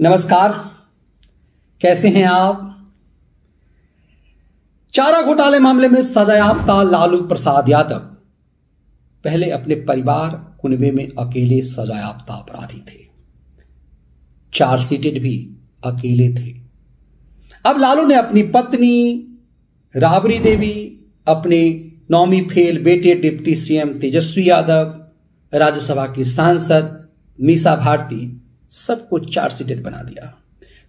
नमस्कार। कैसे हैं आप? चारा घोटाले मामले में सजायाफ्ता लालू प्रसाद यादव। पहले अपने परिवार कुनबे में अकेले सजायाफ्ता अपराधी थे। चार सीटेड भी अकेले थे। अब लालू ने अपनी पत्नी राबरी देवी, अपने नौमी फेल बेटे डिप्टी सीएम तेजस्वी यादव, राज्यसभा की सांसद, मीसा भारती सबको चार सीटेड बना दिया।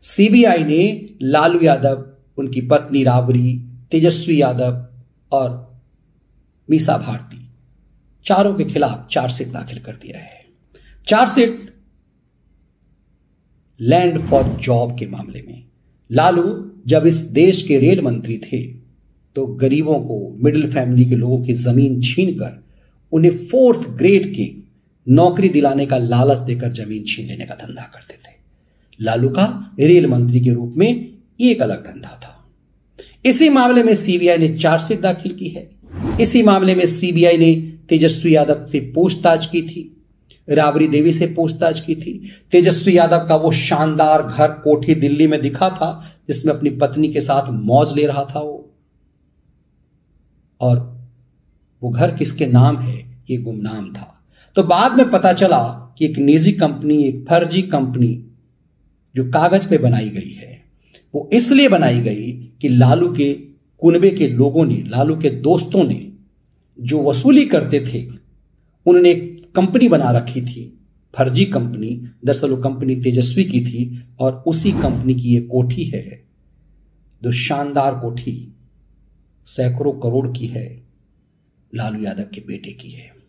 सीबीआई ने लालू यादव, उनकी पत्नी राबरी तेजस्वी यादव और मीसा भारती चारों के खिलाफ चार्जशीट दाखिल कर दिया है। चार्जशीट लैंड फॉर जॉब के मामले में। लालू जब इस देश के रेल मंत्री थे तो गरीबों को मिडिल फैमिली के लोगों की ज़मीन छीन कर उन्हें फोर्थ ग्रेड की नौकरी दिलाने का लालच देकर ज़मीन छीन लेने का धंधा करते थे। लालू का रेल मंत्री के रूप में एक अलग धंधा था। इसी मामले में सीबीआई ने चार्जशीट दाखिल की है। इसी मामले में सीबीआई ने तेजस्वी यादव से पूछताछ की थी। राबरी देवी से पूछताछ की थी। तेजस्वी यादव का वो शानदार घर कोठी दिल्ली में दिखा था, जिसमें अपनी पत्नी के साथ मौज ले रहा था वो। और वो घर किसके नाम है, ये गुमनाम था। तो बाद में पता चला कि एक निजी कंपनी, एक फर्जी कंपनी जो कागज़ पे बनाई गई है, वो इसलिए बनाई गई कि लालू के कुनबे के लोगों ने, लालू के दोस्तों ने जो वसूली करते थे, उन्होंने एक कंपनी बना रखी थी, फर्जी कंपनी, दरअसल वो कंपनी तेजस्वी की थी और उसी कंपनी की ये कोठी है, जो शानदार कोठी, सैकड़ों करोड़ की है, लालू यादव के बेटे की है।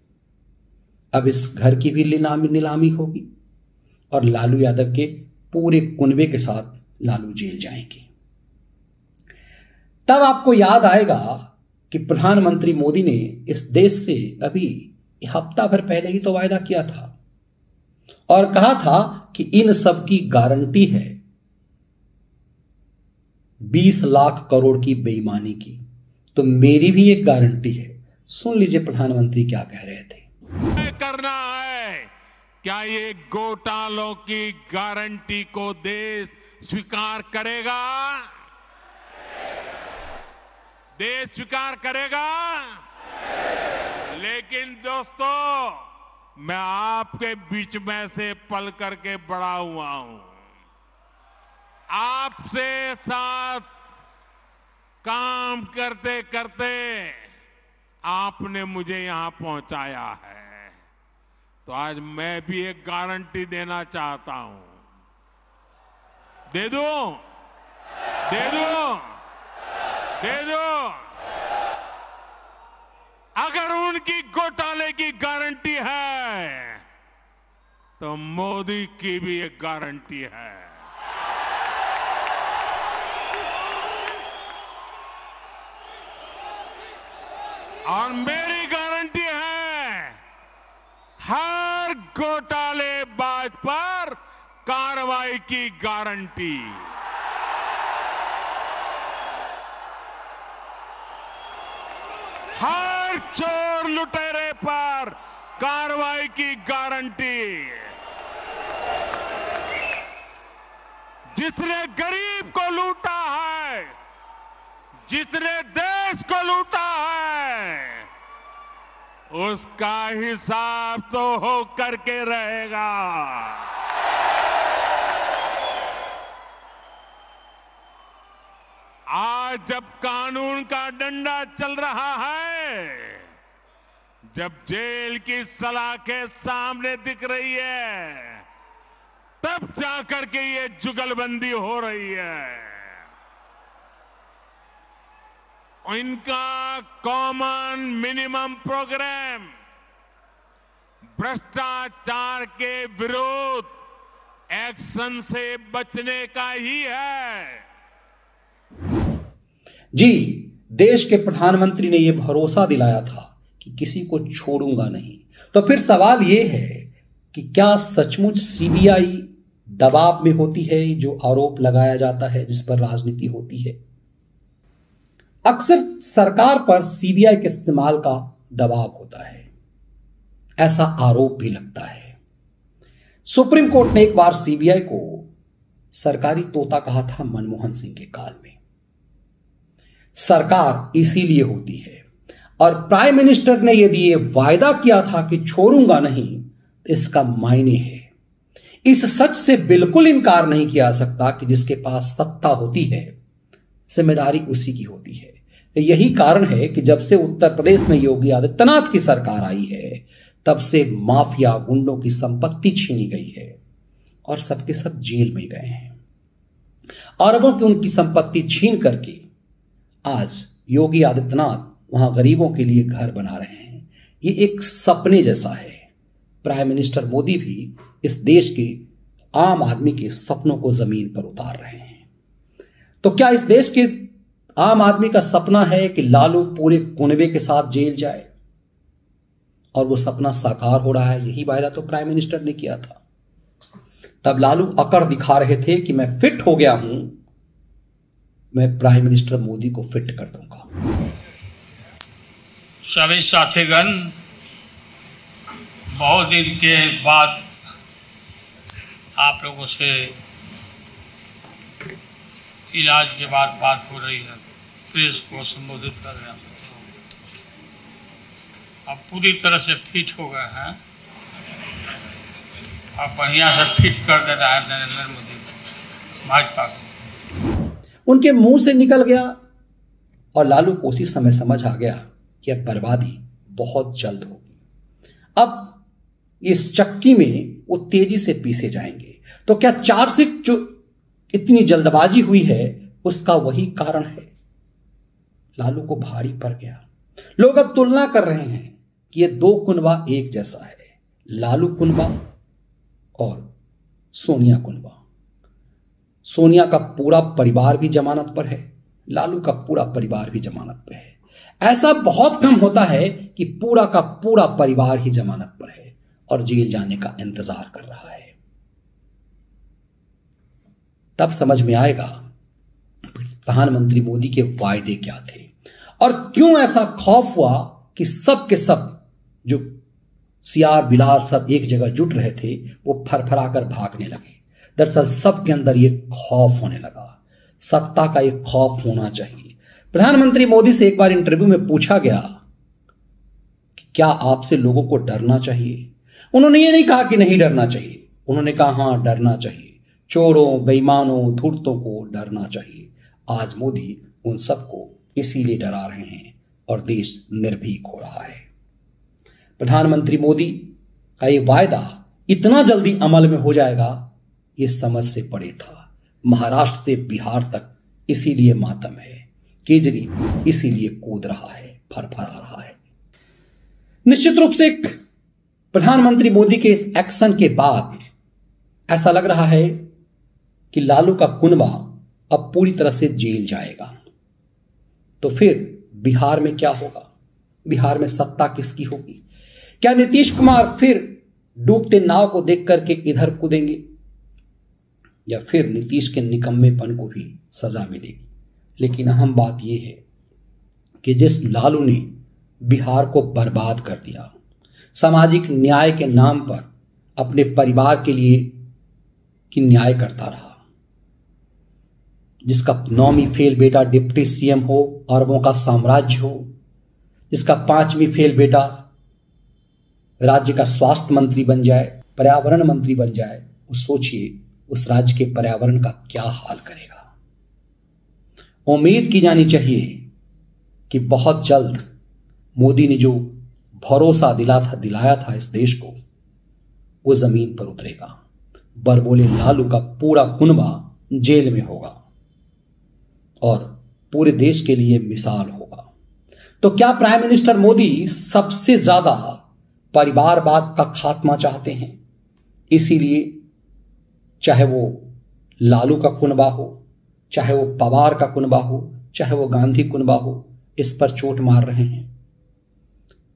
अब इस घर की भी नीलामी नीलामी होगी और लालू यादव के पूरे कुनबे के साथ लालू जेल जाएँगे। तब आपको याद आएगा कि प्रधानमंत्री मोदी ने इस देश से अभी हफ़्ता भर पहले ही तो वायदा किया था और कहा था कि इन सब की गारंटी है 20 लाख करोड़ की बेईमानी की। तो मेरी भी एक गारंटी है। सुन लीजिए प्रधानमंत्री क्या कह रहे थे। करना है। क्या ये घोटालों की गारंटी को देश स्वीकार करेगा? देश स्वीकार करेगा? लेकिन दोस्तों, मैं आपके बीच में से पल करके बड़ा हुआ हूँ। आपसे साथ काम करते करते आपने मुझे यहाँ पहुँचाया है। तो आज मैं भी एक गारंटी देना चाहता हूँ। दे दो। दे दो। दे दो। अगर उनकी घोटाले की गारंटी है तो मोदी की भी एक गारंटी है। और मेरी गारंटी है हर घोटालेबाज पर कार्रवाई की गारंटी। हर चोर लुटेरे पर कार्रवाई की गारंटी। जिसने गरीब को लूटा है, जिसने देश को लूटा है उसका हिसाब तो हो करके रहेगा। आज जब कानून का डंडा चल रहा है, जब जेल की सलाखें सामने दिख रही है, तब जाकर के ये जुगलबंदी हो रही है। इनका कॉमन मिनिमम प्रोग्राम भ्रष्टाचार के विरोध एक्शन से बचने का ही है। जी, देश के प्रधानमंत्री ने यह भरोसा दिलाया था कि किसी को छोड़ूँगा नहीं। तो फिर सवाल यह है कि क्या सचमुच सीबीआई दबाव में होती है, जो आरोप लगाया जाता है जिस पर राजनीति होती है? अक्सर सरकार पर सीबीआई के इस्तेमाल का दबाव होता है। ऐसा आरोप भी लगता है। सुप्रीम कोर्ट ने एक बार सीबीआई को सरकारी तोता कहा था मनमोहन सिंह के काल में। सरकार इसीलिए होती है। और प्राइम मिनिस्टर ने यदि ये वायदा किया था कि छोड़ूँगा नहीं इसका मायने है। इस सच से बिल्कुल इनकार नहीं किया सकता कि जिसके पास सत्ता होती है ज़िम्मेदारी उसी की होती है। यही कारण है कि जब से उत्तर प्रदेश में योगी आदित्यनाथ की सरकार आई है, तब से माफिया गुंडों की संपत्ति छीनी गई है और सबके सब जेल में गए हैं। अरबों की उनकी संपत्ति छीन करके आज योगी आदित्यनाथ वहाँ गरीबों के लिए घर बना रहे हैं। ये एक सपने जैसा है। प्राइम मिनिस्टर मोदी भी इस देश के आम आदमी के सपनों को ज़मीन पर उतार रहे हैं। तो क्या इस देश के आम आदमी का सपना है कि लालू पूरे कुनबे के साथ जेल जाए? और वो सपना साकार हो रहा है, यही वायदा तो प्राइम मिनिस्टर ने किया था। तब लालू अकड़ दिखा रहे थे कि मैं फिट हो गया हूँ, मैं प्राइम मिनिस्टर मोदी को फिट कर दूँगा। सभी साथीगण, बहुत दिन के बाद आप लोगों से इलाज के बाद बात हो रही है प्रेस को संबोधित कर रहे हैं। अब पूरी तरह से फिट हो गए हैं। अब बढ़िया से फिट कर दे रहा है, नरेंद्र मोदी। भाजपा को। उनके मुँह से निकल गया और लालू को उसी समय समझ आ गया कि अब बर्बादी बहुत जल्द होगी। अब इस चक्की में वो तेज़ी से पीसे जाएँगे। तो क्या चार्जशीट जो इतनी जल्दबाजी हुई है, उसका वही कारण है। लालू को भारी पड़ गया। लोग अब तुलना कर रहे हैं कि ये दो कुनबा एक जैसा है। लालू कुनबा और सोनिया कुनबा। सोनिया का पूरा परिवार भी जमानत पर है, लालू का पूरा परिवार भी जमानत पर है। ऐसा बहुत कम होता है कि पूरा का पूरा परिवार ही जमानत पर है और जेल जाने का इंतज़ार कर रहा है। तब समझ में आएगा प्रधानमंत्री मोदी के वायदे क्या थे। और क्यों ऐसा खौफ हुआ कि सब के सब जो सियार बिलार सब एक जगह जुट रहे थे, वो फरफरा कर भागने लगे। दरअसल सबके अंदर ये खौफ होने लगा। सत्ता का एक खौफ होना चाहिए। प्रधानमंत्री मोदी से एक बार इंटरव्यू में पूछा गया कि क्या आपसे लोगों को डरना चाहिए? उन्होंने ये नहीं कहा कि नहीं डरना चाहिए। उन्होंने कहा, हाँ, डरना चाहिए। चोरों, बेईमानों, धूर्तों को डरना चाहिए। आज मोदी उन सबको इसीलिए डरा रहे हैं और देश निर्भीक हो रहा है। प्रधानमंत्री मोदी का ये वायदा इतना जल्दी अमल में हो जाएगा, ये समझ से पड़े था। महाराष्ट्र से बिहार तक इसीलिए मातम है। केजरी इसीलिए कूद रहा है, फरफरा रहा है। निश्चित रूप से प्रधानमंत्री मोदी के इस एक्शन के बाद ऐसा लग रहा है कि लालू का कुनबा अब पूरी तरह से जेल जाएगा। तो फिर बिहार में क्या होगा? बिहार में सत्ता किसकी होगी? क्या नीतीश कुमार फिर डूबते नाव को देख करके इधर कूदेंगे? या फिर नीतीश के निकम्मेपन को भी सजा मिलेगी? लेकिन अहम बात यह है कि जिस लालू ने बिहार को बर्बाद कर दिया, सामाजिक न्याय के नाम पर अपने परिवार के लिए कि न्याय करता रहा जिसका नौवीं फेल बेटा डिप्टी सीएम हो, अरबों का साम्राज्य हो, जिसका पांचवी फेल बेटा राज्य का स्वास्थ्य मंत्री बन जाए, पर्यावरण मंत्री बन जाए उस सोचिए उस राज्य के पर्यावरण का क्या हाल करेगा। उम्मीद की जानी चाहिए कि बहुत जल्द मोदी ने जो भरोसा दिला था, दिलाया था इस देश को, वो ज़मीन पर उतरेगा। बरबोले लालू का पूरा कुनबा जेल में होगा। और पूरे देश के लिए मिसाल होगा। तो क्या प्राइम मिनिस्टर मोदी सबसे ज़्यादा परिवारवाद का खात्मा चाहते हैं? इसीलिए चाहे वो लालू का कुनबा हो, चाहे वो पवार का कुनबा हो, चाहे वो गांधी कुनबा हो, इस पर चोट मार रहे हैं।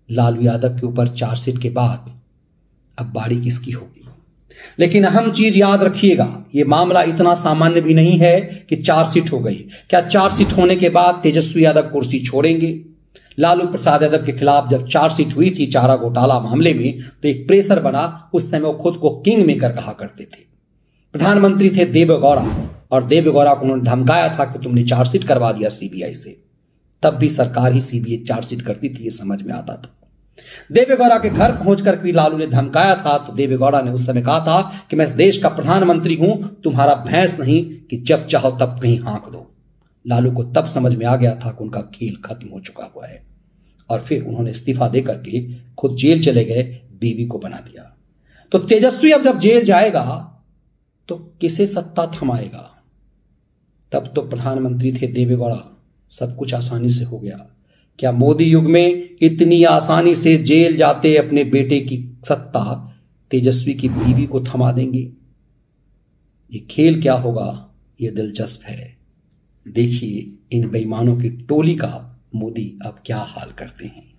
लालू यादव के ऊपर चार्जशीट के बाद अब बाड़ी किसकी होगी? लेकिन अहम चीज़ याद रखिएगा यह मामला इतना सामान्य भी नहीं है कि चार्जशीट हो गई। क्या चार्जशीट होने के बाद तेजस्वी यादव कुर्सी छोड़ेंगे? लालू प्रसाद यादव के खिलाफ जब चार्जशीट हुई थी चारा घोटाला मामले में तो एक प्रेशर बना, उस समय वो खुद को किंग मेकर कहा करते थे। प्रधानमंत्री थे देवेगौड़ा, और देवेगौड़ा को उन्होंने धमकाया था कि तुमने चार्जशीट करवा दिया सीबीआई से। तब भी सरकार ही सीबीआई चार्जशीट करती थी, ये समझ में आता था। देवेगौड़ा के घर पहुंचकर भी लालू ने धमकाया था तो देवेगौड़ा ने उस समय कहा था कि मैं इस देश का प्रधानमंत्री हूँ, तुम्हारा भैंस नहीं कि जब चाहो तब कहीं हाँक दो। लालू को तब समझ में आ गया था कि उनका खेल खत्म हो चुका हुआ है। और फिर उन्होंने इस्तीफा देकर के खुद जेल चले गए, बीवी को बना दिया। तो तेजस्वी अब जब जेल जाएगा तो किसे सत्ता थमाएगा? तब तो प्रधानमंत्री थे देवेगौड़ा। सब कुछ आसानी से हो गया। क्या मोदी युग में इतनी आसानी से जेल जाते अपने बेटे की सत्ता तेजस्वी की बीवी को थमा देंगे? ये खेल क्या होगा? ये दिलचस्प है। देखिए इन बेईमानों की टोली का मोदी अब क्या हाल करते हैं।